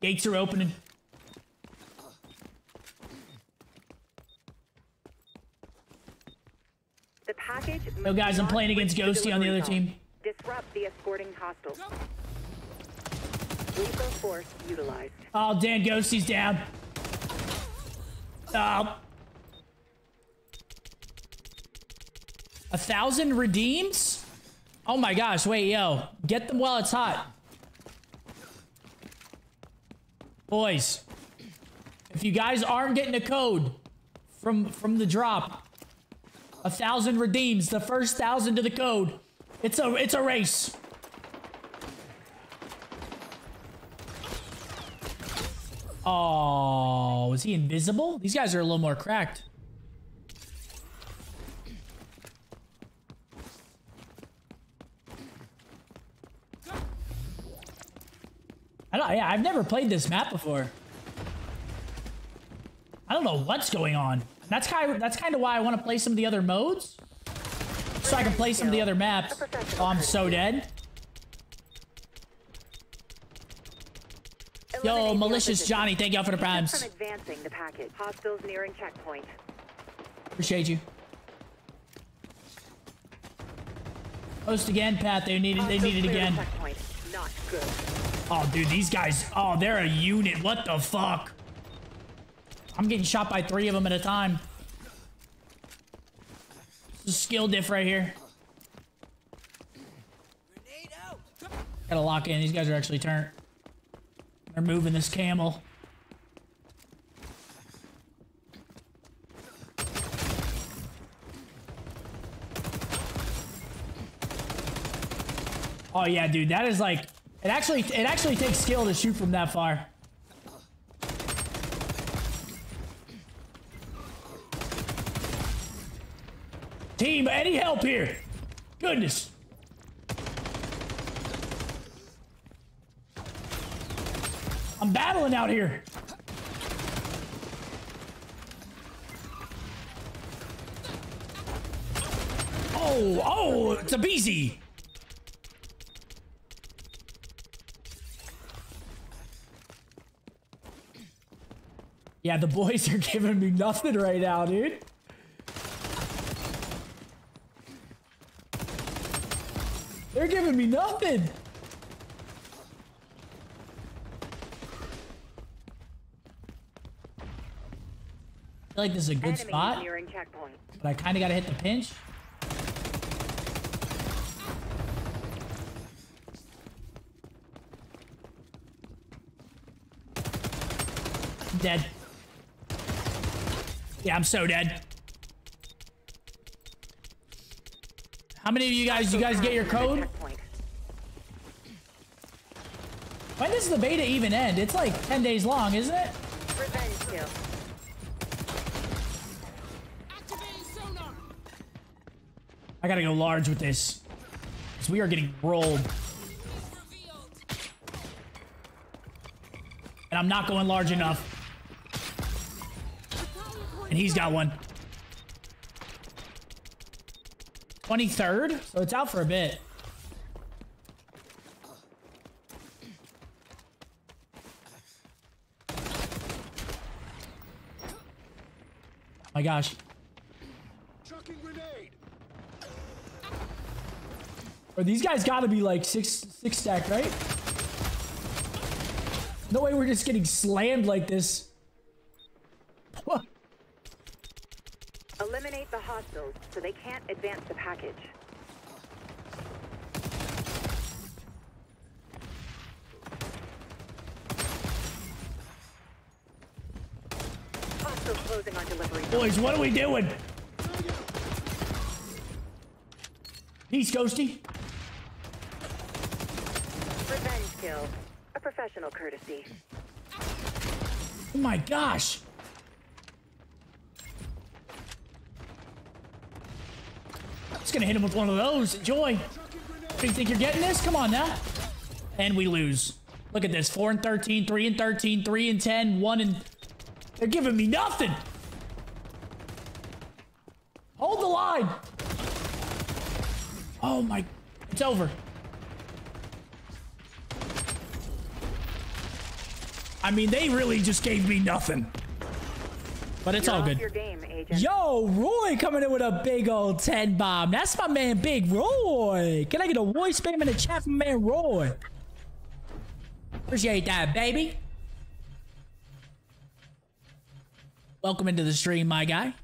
Gates are opening. The package. Yo, guys, I'm playing against Ghosty on the other team. Disrupt the escorting hostile. Lethal force utilized. Oh, Dan Ghosty's down. Oh. A thousand redeems? Oh my gosh, wait, yo. Get them while it's hot. Boys, if you guys aren't getting a code from from the drop, a thousand redeems, the first thousand to the code. It's a it's a race. Oh, is he invisible? These guys are a little more cracked. I don't. Yeah, I've never played this map before. I don't know what's going on. That's kind. Of, that's kind of why I want to play some of the other modes, so I can play some of the other maps. Oh, I'm so dead. Yo, malicious. Johnny, thank y'all for the primes. Advancing the package. Hostiles nearing checkpoint. Appreciate you. Post again, Pat. They need it. They need it again. Not good. Oh, dude, these guys. Oh, they're a unit. What the fuck? I'm getting shot by three of them at a time. This is a skill diff right here. Gotta lock in. These guys are actually turned. They're moving this camel. Oh yeah, dude, that is like it actually it actually takes skill to shoot from that far. Team, any help here? Goodness. I'm battling out here. Oh, oh, it's Abezy. Yeah, the boys are giving me nothing right now, dude. They're giving me nothing. I feel like this is a good Enemies spot, but I kind of got to hit the pinch. Dead. Yeah, I'm so dead. How many of you guys, you guys get your code? When does the beta even end? It's like 10 days long, isn't it? I gotta go large with this. Because we are getting rolled. And I'm not going large enough. And he's got one. 23rd? So it's out for a bit. My gosh. Chucking grenade. Or these guys gotta be like six six stack, right? No way we're just getting slammed like this. Whoa. Eliminate the hostiles so they can't advance the package. Hostile closing on delivery. Boys, what are we doing? Peace, Ghosty. Revenge kill. A professional courtesy. Oh my gosh. Just gonna hit him with one of those. Enjoy. Do you think you're getting this? Come on now. And we lose. Look at this. 4 and 13, 3 and 13, 3 and 10, 1 and... They're giving me nothing. Hold the line. Oh my... It's over. I mean, they really just gave me nothing. But it's You're all good. Your game. Yo, Roy coming in with a big old 10 bomb. That's my man, Big Roy. Can I get a voice spam in the chat man Roy? Appreciate that, baby. Welcome into the stream, my guy.